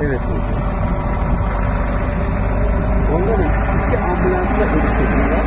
Evet. Onların iki ambulansla ölçüldüğünde